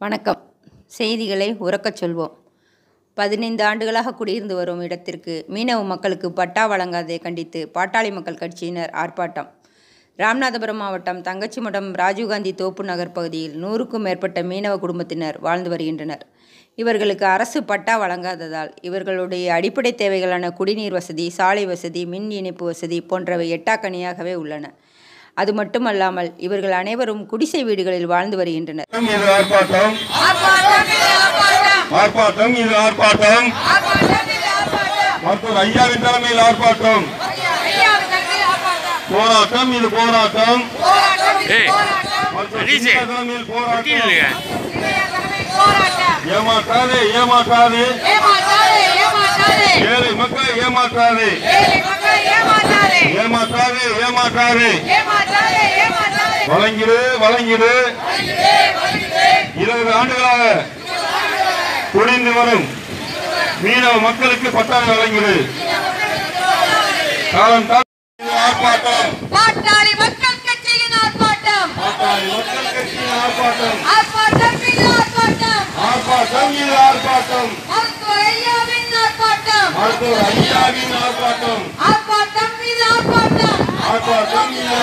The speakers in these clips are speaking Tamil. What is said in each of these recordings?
வணக்கம். செய்திகளை உறக்கச் சொல்வோம். பதினைந்து ஆண்டுகளாக குடியிருந்து வரும் இடத்திற்கு மீனவ மக்களுக்கு பட்டா வழங்காததை கண்டித்து பாட்டாளி மக்கள் கட்சியினர் ஆர்ப்பாட்டம். ராமநாதபுரம் மாவட்டம் தங்கச்சிமடம் ராஜீவ்காந்தி தோப்பு நகர் பகுதியில் நூறுக்கும் மேற்பட்ட மீனவ குடும்பத்தினர் வாழ்ந்து வருகின்றனர். இவர்களுக்கு அரசு பட்டா வழங்காததால் இவர்களுடைய அடிப்படை தேவைகளான குடிநீர் வசதி சாலை வசதி மின் இணைப்பு வசதி போன்றவை எட்டாக்கணியாகவே உள்ளன. அது மட்டுமல்லாமல் இவர்கள் அனைவரும் குடிசை வீடுகளில் வாழ்ந்து வருகின்றனர். இது ஆர்ப்பாட்டம். இது ஆர்ப்பாட்டம். மருத்துவர் ஐயாவின் தலைமையில் ஆர்ப்பாட்டம். போராட்டம் இது போராட்டம். தலைமையில் போராட்டம். ஏமாற்றாதே ஏமாற்றாதே. ஏழை மக்களை ஏமாற்றாதே. ஏமாற்றாதே ஏமாற்றாதே. வழங்கிடு வழங்கிடு. இருபது ஆண்டுகளாக குடிந்து வரும் மீனவ மக்களுக்கு பட்டாளி வழங்கிடு. காலம் ஆர்ப்பாட்டம். பாட்டாளி மக்கள் கட்சியின் ஆர்ப்பாட்டம். பாட்டாளி மக்கள் கட்சியின் ஆர்ப்பாட்டம். ஆர்ப்பாட்டம் இது ஆர்ப்பாட்டம். ஆர்ப்பாட்டம் இது ஆர்ப்பாட்டம். மருத்துவர் ஐயாவின் ஆர்ப்பாட்டம். மருத்துவர் ஐயாவின் ஆர்ப்பாட்டம். ஆர்ப்பாட்டம் இது ஆர்ப்பாட்டம்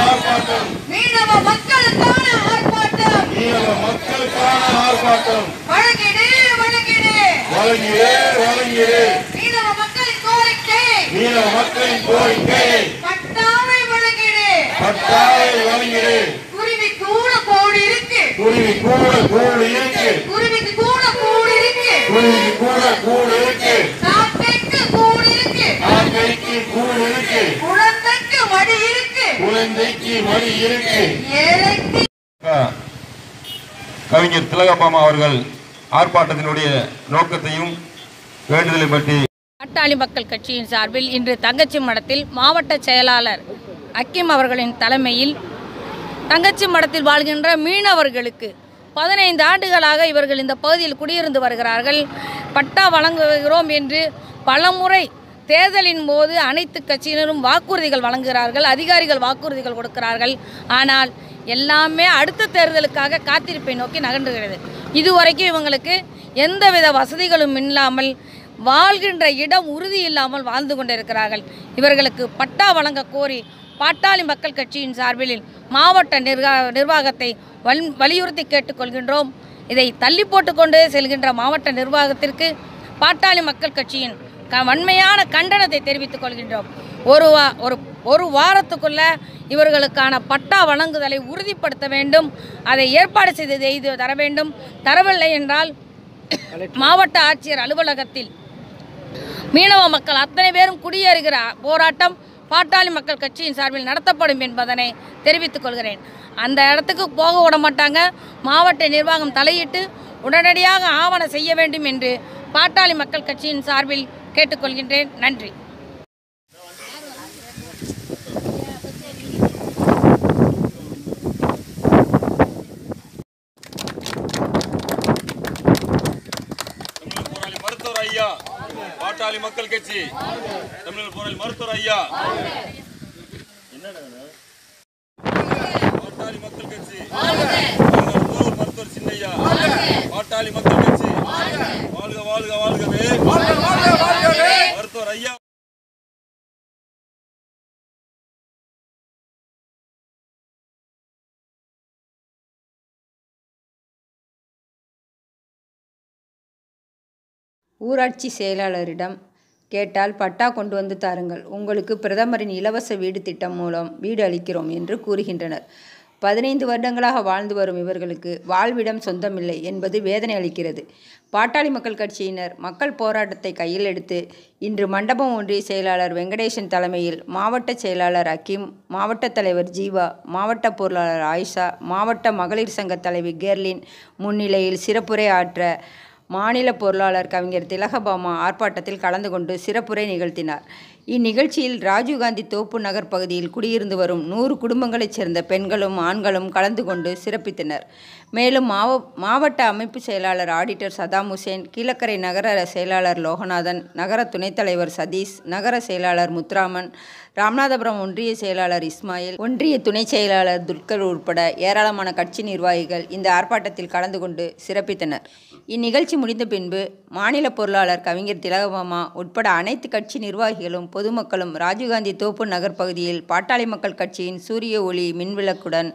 ஆர்ப்பாட்டம். மீனவ மக்களுக்கான ஆர்ப்பாட்டம். மீனவ மக்களுக்கான ஆர்ப்பாட்டம். வழங்கிடு வழங்கிடு. வழங்கிடு வழங்கிடு. மீனவ மக்களின் கோரிக்கை. மீனவ மக்களின் கோரிக்கையை பட்டாவை வழங்கிடு. பட்டாவை வழங்கிடு. குருவி கூட கோடி இருக்கு. குருவி கூட கூடு இருக்கு. குருவிக்கு கூட கூடு இருக்கு. குருவிக்கு கூட கூடு இருக்கு காக்கைக்கு கூடு இருக்கு காக்கைக்கு கூடு இருக்கு குழந்தைக்கு மடி இருக்கு குழந்தைக்கு மடி இருக்கு. கவிஞர் திலகப்பாமா அவர்கள் ஆர்ப்பாட்டத்தினுடைய நோக்கத்தையும் வேண்டுதலை பற்றி பாட்டாளி மக்கள் கட்சியின் சார்பில் இன்று தங்கச்சி மடத்தில் மாவட்ட செயலாளர் அக்கிம் அவர்களின் தலைமையில் தங்கச்சி மடத்தில் வாழ்கின்ற மீனவர்களுக்கு பதினைந்து ஆண்டுகளாக இவர்கள் இந்த பகுதியில் குடியிருந்து வருகிறார்கள். பட்டா வழங்குகிறோம் என்று பலமுறை தேர்தலின் போது அனைத்து கட்சியினரும் வாக்குறுதிகள் வழங்குகிறார்கள் அதிகாரிகள் வாக்குறுதிகள் கொடுக்கிறார்கள். ஆனால் எல்லாமே அடுத்த தேர்தலுக்காக காத்திருப்பை நோக்கி நகண்டுகிறது இதுவரைக்கும் இவங்களுக்கு எந்தவித வசதிகளும் இல்லாமல் வாழ்கின்ற இடம் உறுதி இல்லாமல் வாழ்ந்து கொண்டிருக்கிறார்கள். இவர்களுக்கு பட்டா வழங்க கோரி பாட்டாளி மக்கள் கட்சியின் சார்பில் மாவட்ட நிர்வா நிர்வாகத்தை வல் வலியுறுத்தி கேட்டுக்கொள்கின்றோம். இதை தள்ளி போட்டுக்கொண்டு செல்கின்ற மாவட்ட நிர்வாகத்திற்கு பாட்டாளி மக்கள் கட்சியின் க வன்மையான கண்டனத்தை தெரிவித்துக் கொள்கின்றோம். ஒரு வா ஒரு ஒரு வாரத்துக்குள்ள இவர்களுக்கான பட்டா வழங்குதலை உறுதிப்படுத்த வேண்டும். அதை ஏற்பாடு செய்து செய்து தர வேண்டும். தரவில்லை என்றால் மாவட்ட ஆட்சியர் அலுவலகத்தில் மீனவ மக்கள் அத்தனை பேரும் குடியேறுகிற போராட்டம் பாட்டாளி மக்கள் கட்சியின் சார்பில் நடத்தப்படும் என்பதனை தெரிவித்துக் கொள்கிறேன். அந்த இடத்துக்கு போக விட மாட்டாங்க. மாவட்ட நிர்வாகம் தலையிட்டு உடனடியாக ஆவணம் செய்ய வேண்டும் என்று பாட்டாளி மக்கள் கட்சியின் சார்பில் கேட்டுக்கொள்கின்றேன். நன்றி. தமிழர் மருத்துவர் ஐயா பாட்டாளி மக்கள் கட்சி. தமிழர் போராளி மருத்துவர் ஐயா. பாட்டாளி மக்கள் கட்சி. மருத்துவர் சின்னையா. பாட்டாளி மக்கள் கட்சி. ஊராட்சி செயலாளரிடம் கேட்டால் பட்டா கொண்டு வந்து தாருங்கள். உங்களுக்கு பிரதமரின் இலவச வீடு திட்டம் மூலம் வீடு அளிக்கிறோம் என்று கூறுகின்றனர். பதினைந்து வருடங்களாக வாழ்ந்து வரும் இவர்களுக்கு வாழ்விடம் சொந்தமில்லை என்பது வேதனை அளிக்கிறது. பாட்டாளி மக்கள் கட்சியினர் மக்கள் போராட்டத்தை கையில் எடுத்து இன்று மண்டபம் ஒன்றிய செயலாளர் வெங்கடேசன் தலைமையில் மாவட்ட செயலாளர் அக்கீம் மாவட்ட தலைவர் ஜீவா மாவட்ட பொருளாளர் ஆயிஷா மாவட்ட மகளிர் சங்க தலைவி கேர்லின் முன்னிலையில் சிறப்புரை ஆற்ற மாநில பொருளாளர் கவிஞர் திலகபாமா ஆர்ப்பாட்டத்தில் கலந்து கொண்டு சிறப்புரை நிகழ்த்தினார். இந்நிகழ்ச்சியில் ராஜீவ்காந்தி தோப்பு நகர் பகுதியில் குடியிருந்து வரும் நூறு குடும்பங்களைச் சேர்ந்த பெண்களும் ஆண்களும் கலந்து கொண்டு சிறப்பித்தனர். மேலும் மாவ மாவட்ட அமைப்பு செயலாளர் ஆடிட்டர் சதாம் ஹுசேன் கீழக்கரை நகர செயலாளர் லோகநாதன் நகர துணைத் தலைவர் சதீஷ் நகர செயலாளர் முத்துராமன் ராமநாதபுரம் ஒன்றிய செயலாளர் இஸ்மாயில் ஒன்றிய துணை செயலாளர் துல்கர் உட்பட ஏராளமான கட்சி நிர்வாகிகள் இந்த ஆர்ப்பாட்டத்தில் கலந்து கொண்டு சிறப்பித்தனர். இந்நிகழ்ச்சி முடிந்த பின்பு மாநில பொருளாளர் கவிஞர் திலகமாமா உட்பட அனைத்து கட்சி நிர்வாகிகளும் பொதுமக்களும் ராஜீவ்காந்தி தோப்பு நகர் பகுதியில் பாட்டாளி மக்கள் கட்சியின் சூரிய ஒளி மின்விளக்குடன்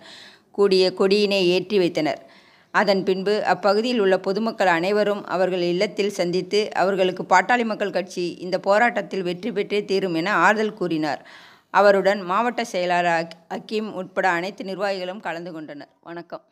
கூடிய கொடியினை ஏற்றி வைத்தனர். அதன் பின்பு அப்பகுதியில் உள்ள பொதுமக்கள் அனைவரும் அவர்கள் இல்லத்தில் சந்தித்து அவர்களுக்கு பாட்டாளி மக்கள் கட்சி இந்த போராட்டத்தில் வெற்றி பெற்றே தீரும் என ஆறுதல் கூறினார். அவருடன் மாவட்ட செயலாளர் அக்- அக்கீம் உட்பட அனைத்து நிர்வாகிகளும் கலந்து கொண்டனர். வணக்கம்.